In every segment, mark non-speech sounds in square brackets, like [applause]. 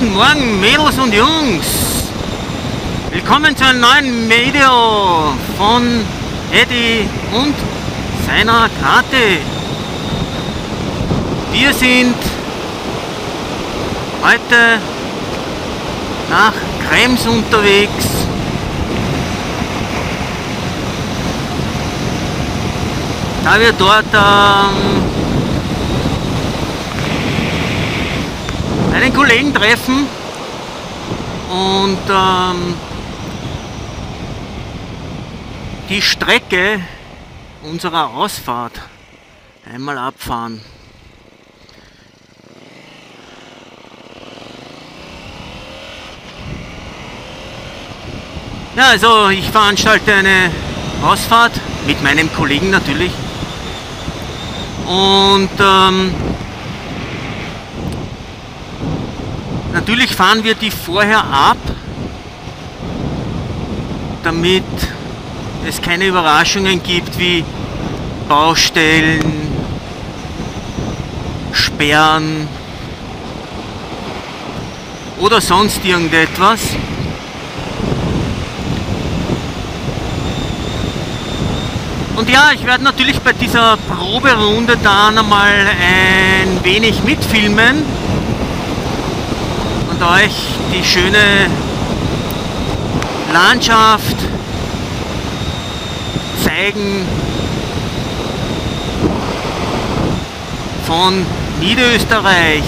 Guten Morgen, Mädels und Jungs. Willkommen zu einem neuen Video von Eddie und seiner Karte. Wir sind heute nach Krems unterwegs. Da wir dort ähm, einen Kollegen treffen und ähm, die Strecke unserer Ausfahrt einmal abfahren. Ja, also ich veranstalte eine Ausfahrt mit meinem Kollegen natürlich. Und ähm, natürlich fahren wir die vorher ab, damit es keine Überraschungen gibt wie Baustellen, Sperren oder sonst irgendetwas. Und ja, ich werde natürlich bei dieser Proberunde dann einmal ein wenig mitfilmen und euch die schöne Landschaft zeigen von Niederösterreich.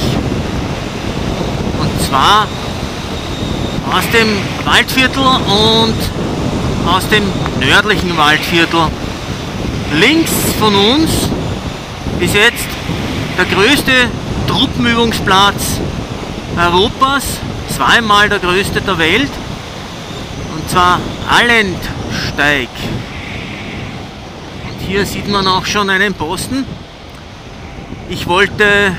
Und zwar aus dem Waldviertel und aus dem nördlichen Waldviertel. Links von uns ist jetzt der größte Truppenübungsplatz Europas, zweimal der größte der Welt, und zwar Allendsteig. Und hier sieht man auch schon einen Posten. Ich wollte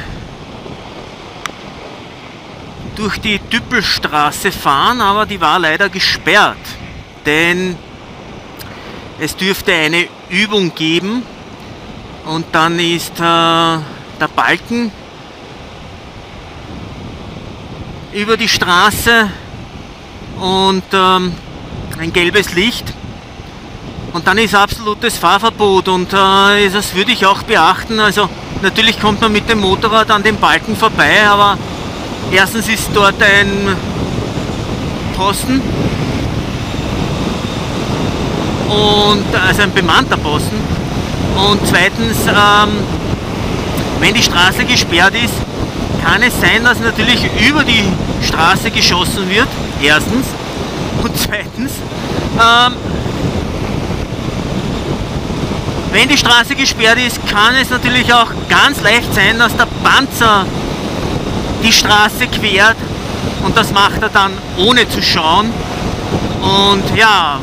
durch die Düppelstraße fahren, aber die war leider gesperrt, denn es dürfte eine Übung geben und dann ist äh, der Balken über die Straße und ähm, ein gelbes Licht und dann ist absolutes Fahrverbot und äh, das würde ich auch beachten. Also natürlich kommt man mit dem Motorrad an den Balken vorbei, aber erstens ist dort ein Posten und also ein bemannter Posten. Und zweitens, ähm, wenn die Straße gesperrt ist, kann es sein, dass natürlich über die Straße geschossen wird. Erstens. Und zweitens, ähm, wenn die Straße gesperrt ist, kann es natürlich auch ganz leicht sein, dass der Panzer die Straße quert und das macht er dann ohne zu schauen. Und ja,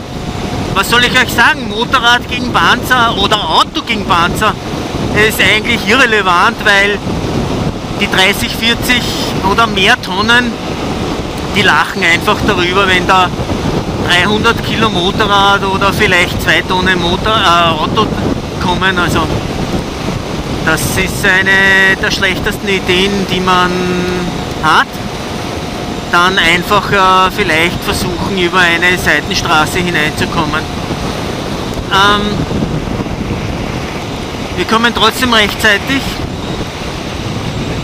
was soll ich euch sagen, Motorrad gegen Panzer oder Auto gegen Panzer ist eigentlich irrelevant, weil die 30, 40 oder mehr Tonnen, die lachen einfach darüber, wenn da 300 Kilo Motorrad oder vielleicht 2 Tonnen Motor, äh, Auto kommen. Also das ist eine der schlechtesten Ideen, die man hat dann einfach äh, vielleicht versuchen, über eine Seitenstraße hineinzukommen. Ähm, wir kommen trotzdem rechtzeitig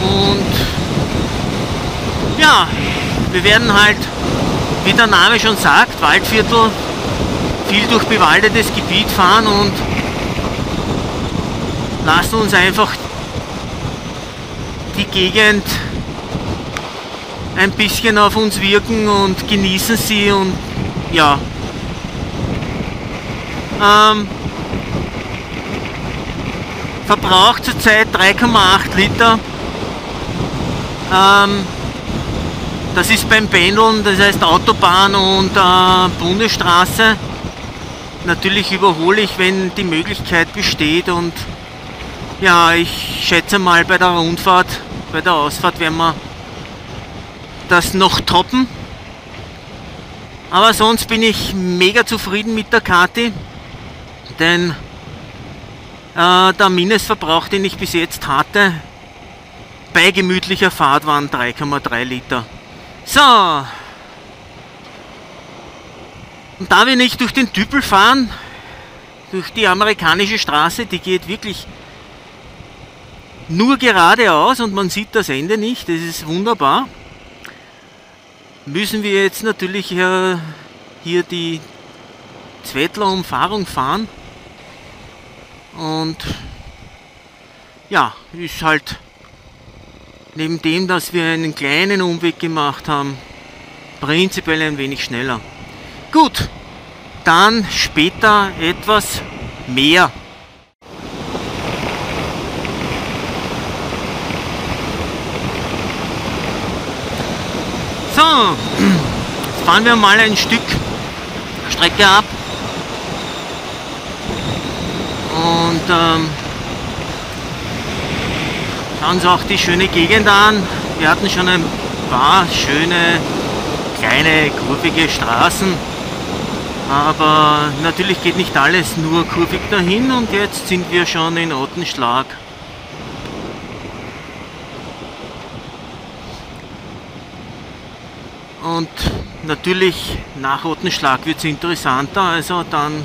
und ja, wir werden halt, wie der Name schon sagt, Waldviertel, viel durch bewaldetes Gebiet fahren und lassen uns einfach die Gegend ein bisschen auf uns wirken und genießen sie und ja. Ähm, verbraucht zurzeit 3,8 Liter. Ähm, das ist beim Pendeln, das heißt Autobahn und äh, Bundesstraße. Natürlich überhole ich, wenn die Möglichkeit besteht und ja, ich schätze mal bei der Rundfahrt, bei der Ausfahrt werden wir das noch toppen. Aber sonst bin ich mega zufrieden mit der Karte, denn äh, der Mindestverbrauch, den ich bis jetzt hatte, bei gemütlicher Fahrt waren 3,3 Liter. So. Und da wir nicht durch den Tüpel fahren, durch die amerikanische Straße, die geht wirklich nur geradeaus und man sieht das Ende nicht, das ist wunderbar. Müssen wir jetzt natürlich äh, hier die Zwettler Umfahrung fahren und ja, ist halt neben dem, dass wir einen kleinen Umweg gemacht haben, prinzipiell ein wenig schneller. Gut, dann später etwas mehr. So, jetzt fahren wir mal ein Stück Strecke ab. Und ähm, schauen uns auch die schöne Gegend an. Wir hatten schon ein paar schöne, kleine, kurvige Straßen. Aber natürlich geht nicht alles nur kurvig dahin und jetzt sind wir schon in Ottenschlag. Und natürlich nach Ottenschlag wird es interessanter, also dann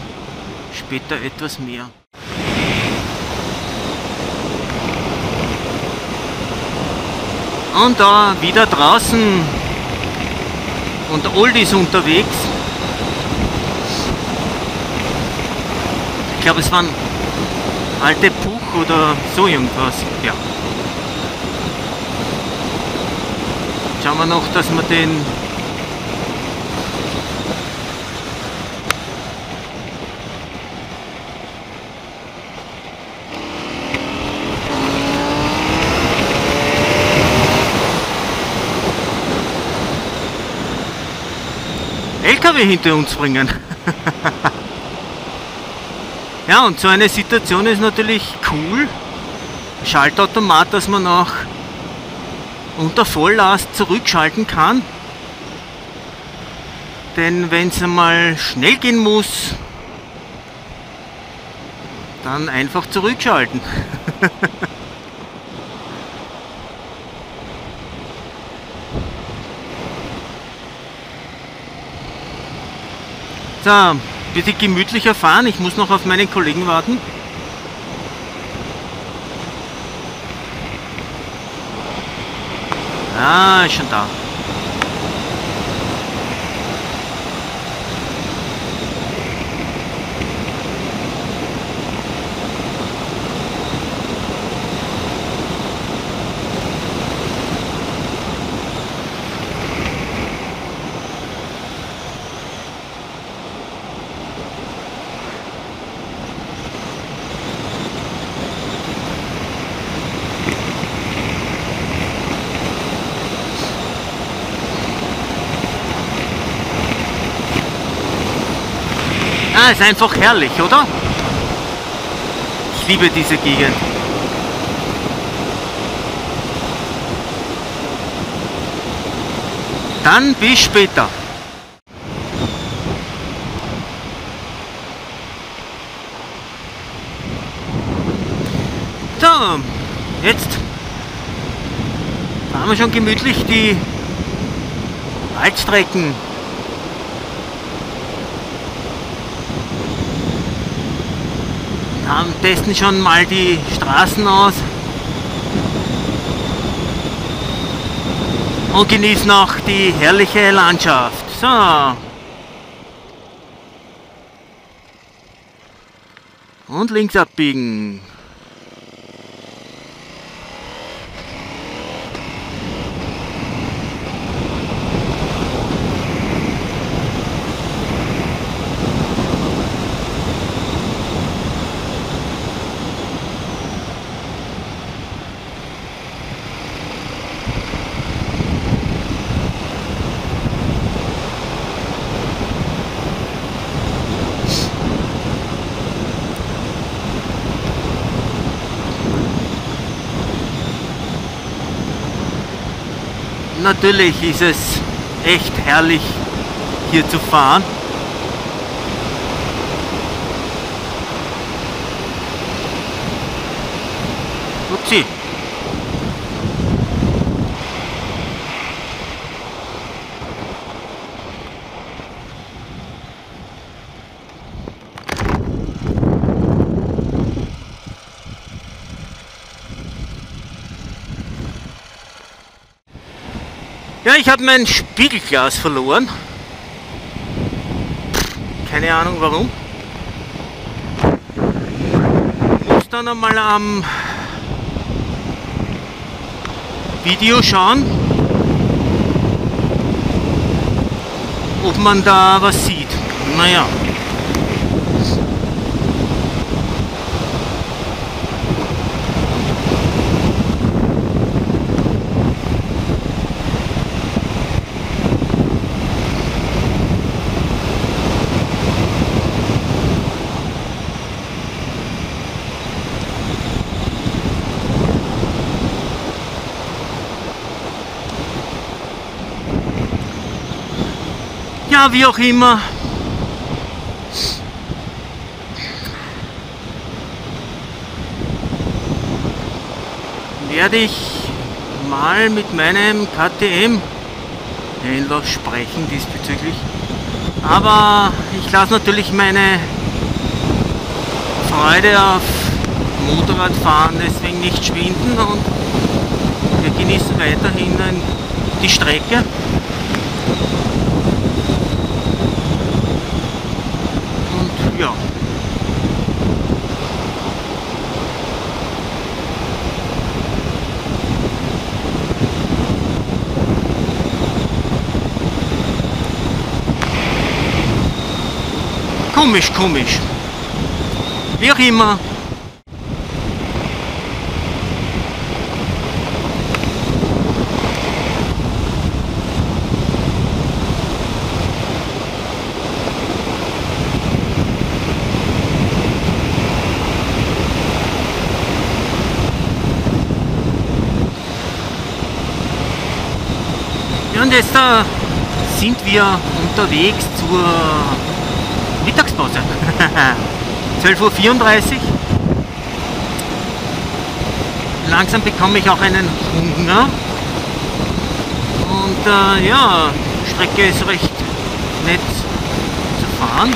später etwas mehr. Und da wieder draußen und Oldies unterwegs. Ich glaube, es waren alte Puch oder so irgendwas. Ja. Schauen wir noch, dass wir den LKW hinter uns bringen. [laughs] Ja, und so eine Situation ist natürlich cool. Schaltautomat, dass man auch unter Volllast zurückschalten kann. Denn wenn es einmal schnell gehen muss, dann einfach zurückschalten. [laughs] so, bitte gemütlicher fahren. Ich muss noch auf meinen Kollegen warten. Ah, ist schon da. Ist einfach herrlich, oder? Ich liebe diese Gegend. Dann bis später. So, jetzt fahren wir schon gemütlich die Waldstrecken haben, testen schon mal die Straßen aus und genießen auch die herrliche Landschaft. So. Und links abbiegen. Natürlich ist es echt herrlich hier zu fahren. Upsi. Ich habe mein Spiegelglas verloren. Keine Ahnung warum. Muss dann einmal am Video schauen, ob man da was sieht. Naja. Wie auch immer. Werde ich mal mit meinem KTM-Händler sprechen diesbezüglich. Aber ich lasse natürlich meine Freude auf Motorradfahren deswegen nicht schwinden und wir genießen weiterhin die Strecke. ja. Komisch, komisch. Wie auch immer. und jetzt äh, sind wir unterwegs zur Mittagspause. [laughs] 12.34 Uhr. Langsam bekomme ich auch einen Hunger. Und äh, ja, die Strecke ist recht nett zu fahren.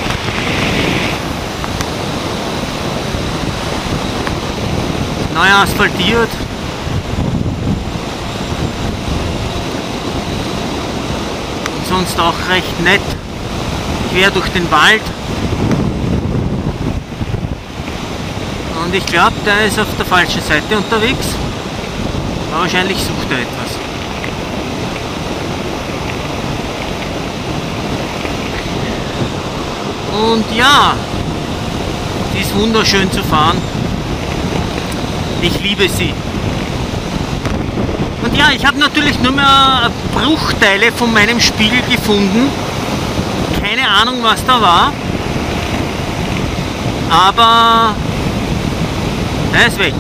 Neu asphaltiert, sonst auch recht nett quer durch den Wald. Und ich glaube, der ist auf der falschen Seite unterwegs. Aber wahrscheinlich sucht er etwas. Und ja, die ist wunderschön zu fahren. Ich liebe sie. Und ja, ich habe natürlich nur mehr Bruchteile von meinem Spiegel gefunden. Ahnung, was da war. Aber er ist weg.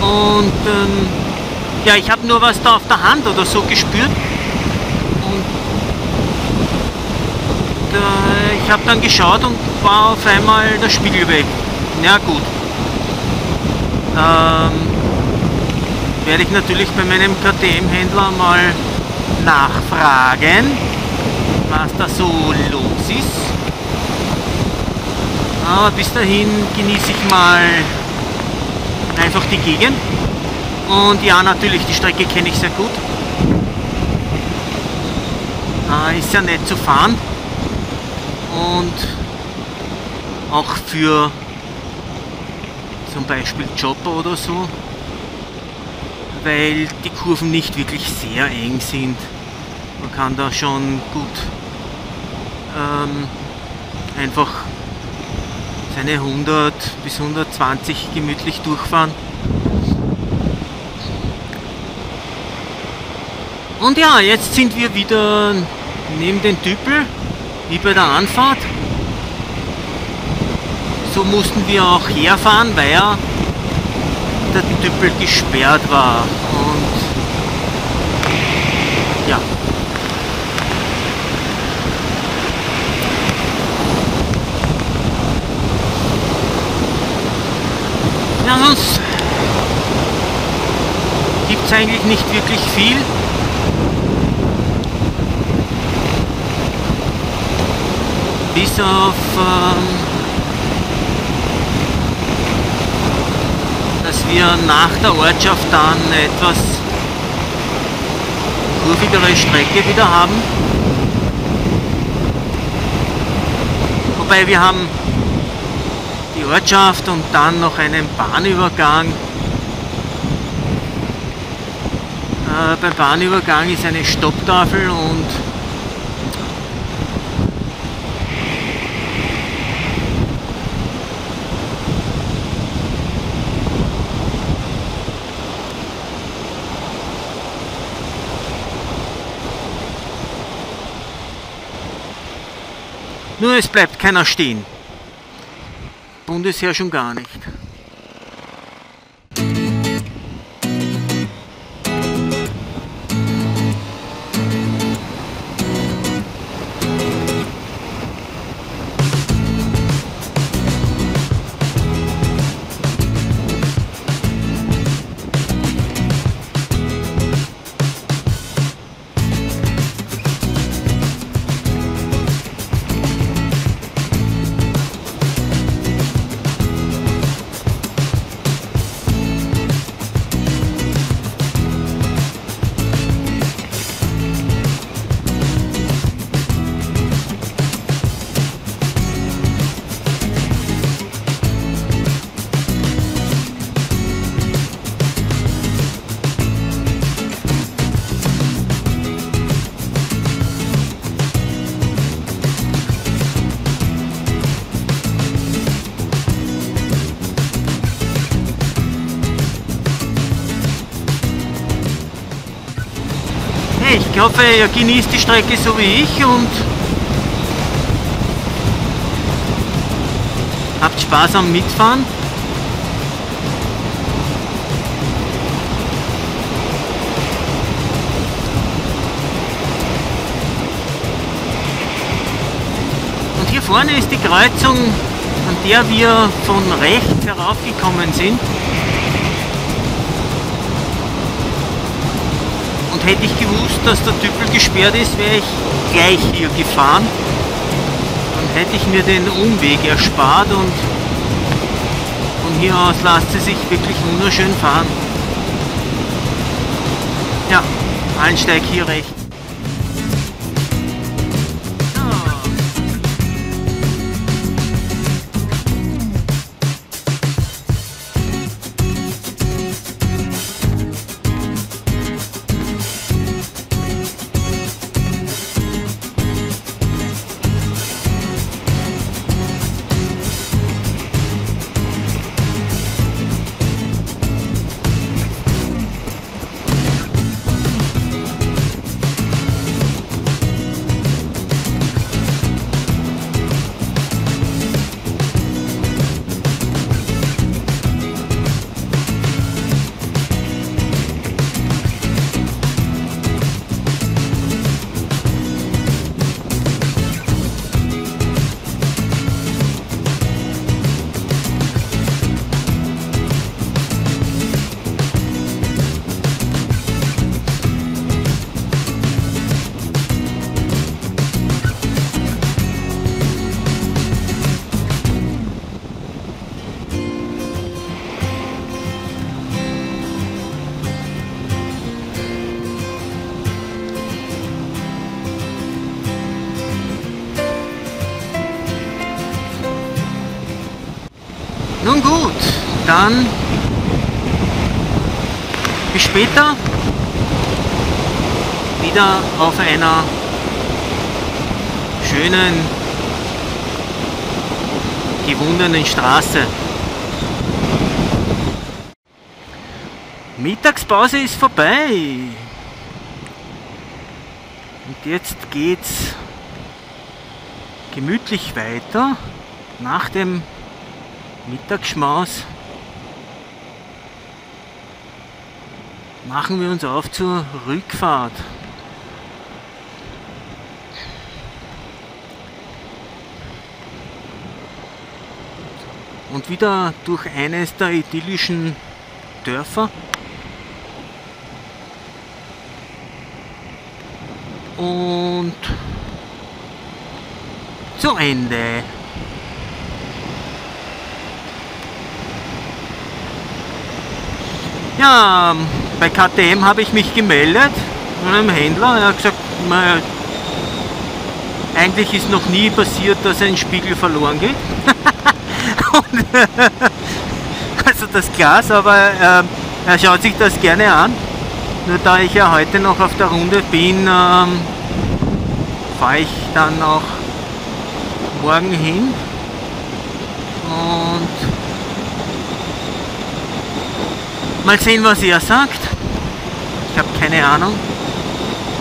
Und ähm, ja, ich habe nur was da auf der Hand oder so gespürt. Und äh, ich habe dann geschaut und war auf einmal der Spiegel weg. Ja gut ähm, werde ich natürlich bei meinem KTM-Händler mal nachfragen, was da so los ist. Aber bis dahin genieße ich mal einfach die Gegend. Und ja, natürlich, die Strecke kenne ich sehr gut. Äh, ist sehr nett zu fahren. Und auch für zum Beispiel Chopper oder so, weil die Kurven nicht wirklich sehr eng sind. Man kann da schon gut ähm, einfach seine 100 bis 120 gemütlich durchfahren. Und ja, jetzt sind wir wieder neben den Tüppel, wie bei der Anfahrt so mussten wir auch herfahren, weil der Tüppel gesperrt war. Und ja. Ja, sonst gibt es eigentlich nicht wirklich viel. Bis auf ähm, dass wir nach der Ortschaft dann etwas kurvigere Strecke wieder haben. Wobei wir haben die Ortschaft und dann noch einen Bahnübergang. Äh, beim Bahnübergang ist eine Stopptafel und Nur es bleibt keiner stehen. Bundesheer schon gar nicht. Ich hoffe, ihr genießt die Strecke so wie ich und habt Spaß am Mitfahren. Und hier vorne ist die Kreuzung, an der wir von rechts heraufgekommen sind. Und hätte ich gewusst, dass der Tüppel gesperrt ist, wäre ich gleich hier gefahren. Dann hätte ich mir den Umweg erspart und von hier aus lässt sie sich wirklich wunderschön fahren. Ja, Einsteig hier rechts. Später. Wieder auf einer schönen, gewundenen Straße. Mittagspause ist vorbei. Und jetzt geht's gemütlich weiter nach dem Mittagsschmaus machen wir uns auf zur Rückfahrt. Und wieder durch eines der idyllischen Dörfer. Und zu Ende. Ja, bei KTM habe ich mich gemeldet. von einem Händler. Er hat gesagt, eigentlich ist noch nie passiert, dass ein Spiegel verloren geht. [laughs] Und, also das Glas, aber äh, er schaut sich das gerne an. Nur da ich ja heute noch auf der Runde bin, ähm, fahre ich dann auch morgen hin. Und mal sehen, was er sagt. Ich habe keine Ahnung.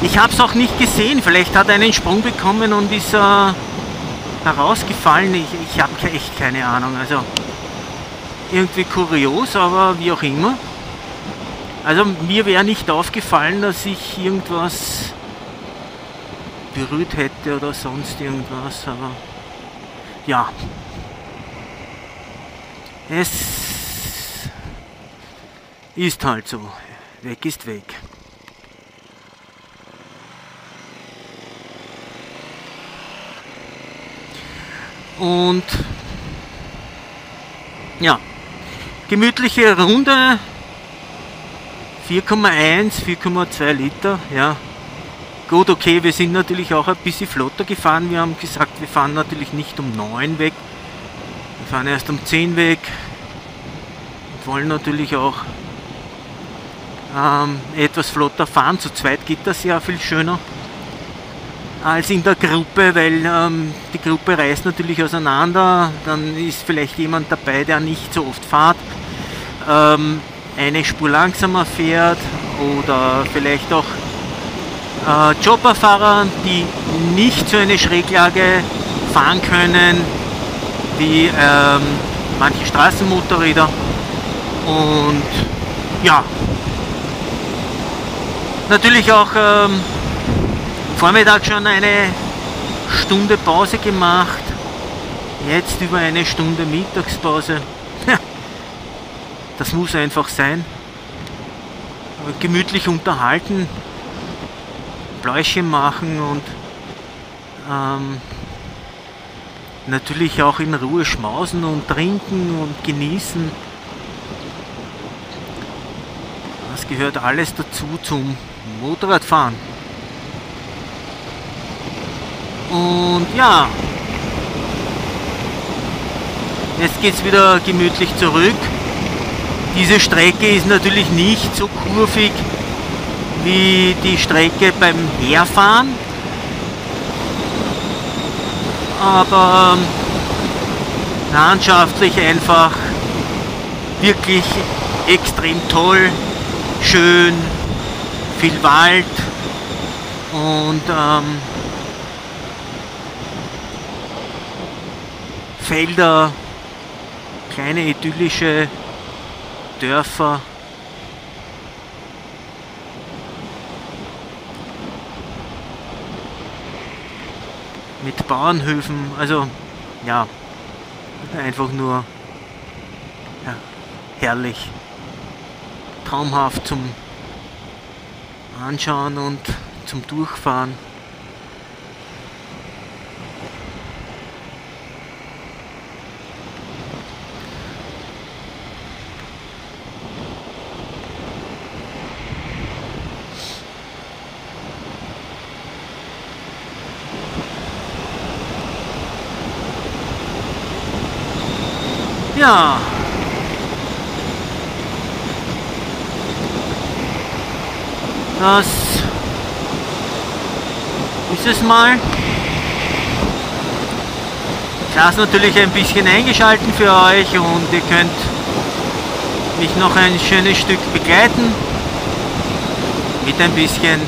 Ich habe es auch nicht gesehen. Vielleicht hat er einen Sprung bekommen und ist äh, herausgefallen. Ich, ich habe echt keine Ahnung. Also irgendwie kurios, aber wie auch immer. Also mir wäre nicht aufgefallen, dass ich irgendwas berührt hätte oder sonst irgendwas, aber ja. Es ist halt so. Weg ist weg. Und ja, gemütliche Runde 4,1, 4,2 Liter, ja. Gut, okay, wir sind natürlich auch ein bisschen flotter gefahren. Wir haben gesagt, wir fahren natürlich nicht um 9 weg. Wir fahren erst um 10 weg. Wir wollen natürlich auch ähm, etwas flotter fahren. Zu zweit geht das ja viel schöner als in der Gruppe, weil ähm, die Gruppe reist natürlich auseinander. Dann ist vielleicht jemand dabei, der nicht so oft fährt, ähm, eine Spur langsamer fährt oder vielleicht auch äh, Chopperfahrer, die nicht so eine Schräglage fahren können wie ähm, manche Straßenmotorräder. Und ja, natürlich auch ähm, Vormittag schon eine Stunde Pause gemacht. Jetzt über eine Stunde Mittagspause. Das muss einfach sein. Gemütlich unterhalten, Bläuche machen und ähm, natürlich auch in Ruhe schmausen und trinken und genießen. Das gehört alles dazu zum Motorradfahren. Und ja, jetzt geht es wieder gemütlich zurück. Diese Strecke ist natürlich nicht so kurvig wie die Strecke beim Herfahren. Aber ähm, landschaftlich einfach wirklich extrem toll, schön, viel Wald und ähm, Felder, kleine idyllische Dörfer. Mit Bauernhöfen, also ja, einfach nur ja, herrlich, traumhaft zum Anschauen und zum Durchfahren. Ja. Das ist es mal. Glas natürlich ein bisschen eingeschalten für euch und ihr könnt mich noch ein schönes Stück begleiten mit ein bisschen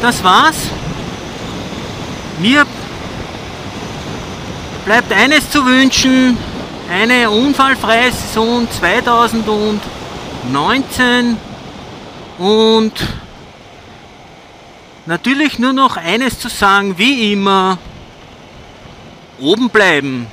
das war's. Mir bleibt eines zu wünschen, eine unfallfreie Saison 2019 und natürlich nur noch eines zu sagen, wie immer, oben bleiben.